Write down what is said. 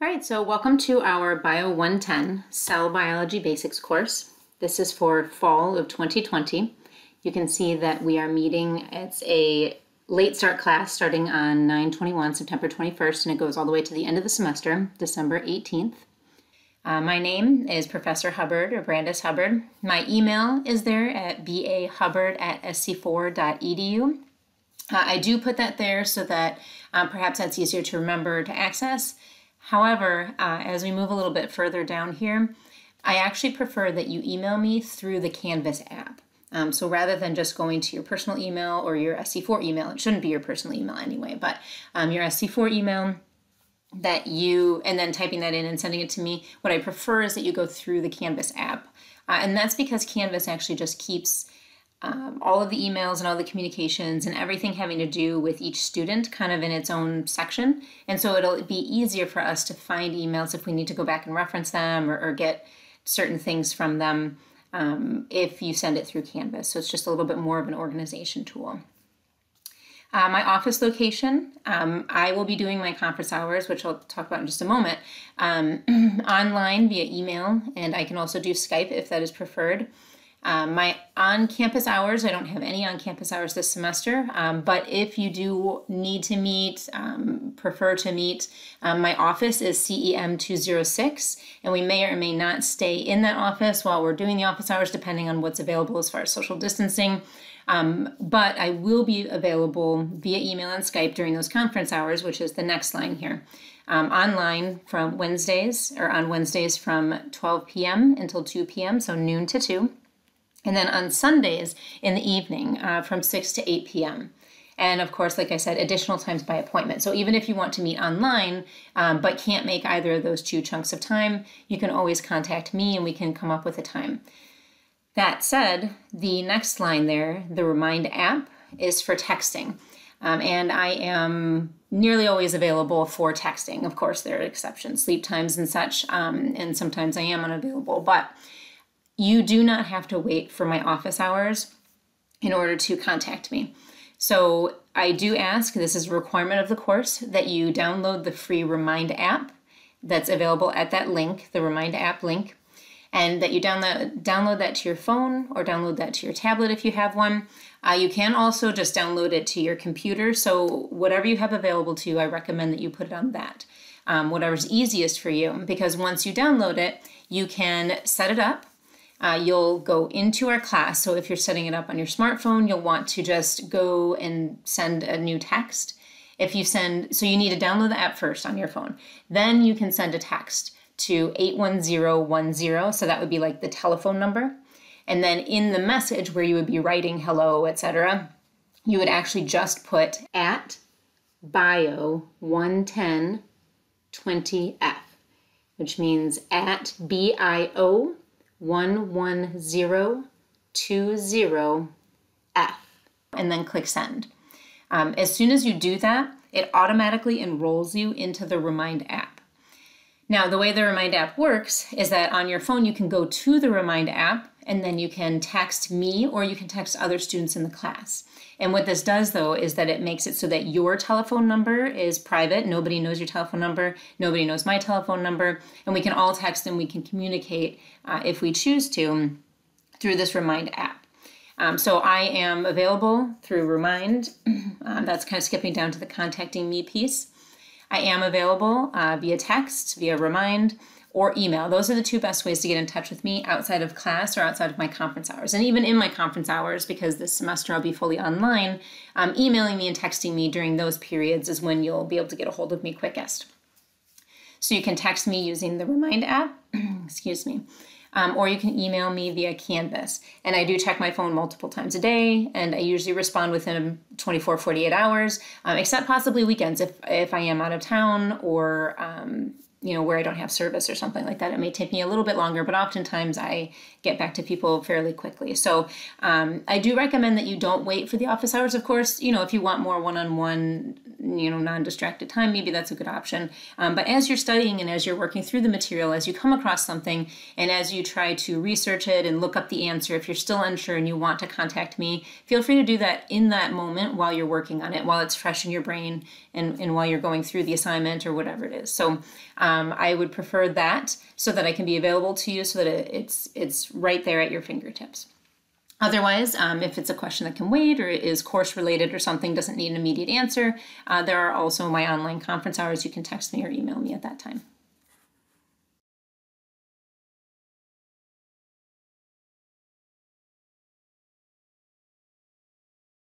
All right, so welcome to our Bio 110 Cell Biology Basics course. This is for fall of 2020. You can see that we are meeting, it's a late start class starting on 9-21, September 21st, and it goes all the way to the end of the semester, December 18th. Uh, my name is Professor Hubbard or Brandis Hubbard. My email is there at bahubbard at sc4.edu. Uh, I do put that there so that um, perhaps that's easier to remember to access. However, uh, as we move a little bit further down here, I actually prefer that you email me through the Canvas app. Um, so rather than just going to your personal email or your SC4 email, it shouldn't be your personal email anyway, but um, your SC4 email that you, and then typing that in and sending it to me, what I prefer is that you go through the Canvas app. Uh, and that's because Canvas actually just keeps um, all of the emails and all the communications and everything having to do with each student kind of in its own section. And so it'll be easier for us to find emails if we need to go back and reference them or, or get certain things from them um, if you send it through Canvas. So it's just a little bit more of an organization tool. Uh, my office location, um, I will be doing my conference hours, which I'll talk about in just a moment, um, online via email, and I can also do Skype if that is preferred. Um, my on campus hours, I don't have any on campus hours this semester, um, but if you do need to meet, um, prefer to meet, um, my office is CEM 206, and we may or may not stay in that office while we're doing the office hours, depending on what's available as far as social distancing. Um, but I will be available via email and Skype during those conference hours, which is the next line here. Um, online from Wednesdays or on Wednesdays from 12 p.m. until 2 p.m., so noon to 2 and then on Sundays in the evening uh, from 6 to 8 p.m. And of course, like I said, additional times by appointment. So even if you want to meet online um, but can't make either of those two chunks of time, you can always contact me and we can come up with a time. That said, the next line there, the Remind app, is for texting. Um, and I am nearly always available for texting. Of course, there are exceptions, sleep times and such, um, and sometimes I am unavailable. But you do not have to wait for my office hours in order to contact me. So I do ask, this is a requirement of the course, that you download the free Remind app that's available at that link, the Remind app link, and that you download download that to your phone or download that to your tablet if you have one. Uh, you can also just download it to your computer. So whatever you have available to you, I recommend that you put it on that. Um, whatever's easiest for you, because once you download it, you can set it up uh, you'll go into our class. So if you're setting it up on your smartphone, you'll want to just go and send a new text. If you send, so you need to download the app first on your phone. Then you can send a text to 81010. So that would be like the telephone number. And then in the message where you would be writing hello, etc., you would actually just put at bio 110 20F, which means at bio 11020F and then click send. Um, as soon as you do that, it automatically enrolls you into the Remind app. Now, the way the Remind app works is that on your phone, you can go to the Remind app and then you can text me or you can text other students in the class. And what this does though is that it makes it so that your telephone number is private. Nobody knows your telephone number. Nobody knows my telephone number. And we can all text and we can communicate uh, if we choose to through this Remind app. Um, so I am available through Remind. Um, that's kind of skipping down to the contacting me piece. I am available uh, via text, via Remind or email. Those are the two best ways to get in touch with me outside of class or outside of my conference hours. And even in my conference hours, because this semester I'll be fully online, um, emailing me and texting me during those periods is when you'll be able to get a hold of me quickest. So you can text me using the Remind app, excuse me, um, or you can email me via Canvas. And I do check my phone multiple times a day, and I usually respond within 24, 48 hours, um, except possibly weekends if, if I am out of town or um, you know where i don't have service or something like that it may take me a little bit longer but oftentimes i get back to people fairly quickly. So um, i do recommend that you don't wait for the office hours. Of course you know if you want more one-on-one you know non-distracted time maybe that's a good option. Um, but as you're studying and as you're working through the material as you come across something and as you try to research it and look up the answer if you're still unsure and you want to contact me feel free to do that in that moment while you're working on it while it's fresh in your brain and, and while you're going through the assignment or whatever it is. So um, um, I would prefer that so that I can be available to you so that it's it's right there at your fingertips. Otherwise, um, if it's a question that can wait or is course related or something doesn't need an immediate answer, uh, there are also my online conference hours. You can text me or email me at that time.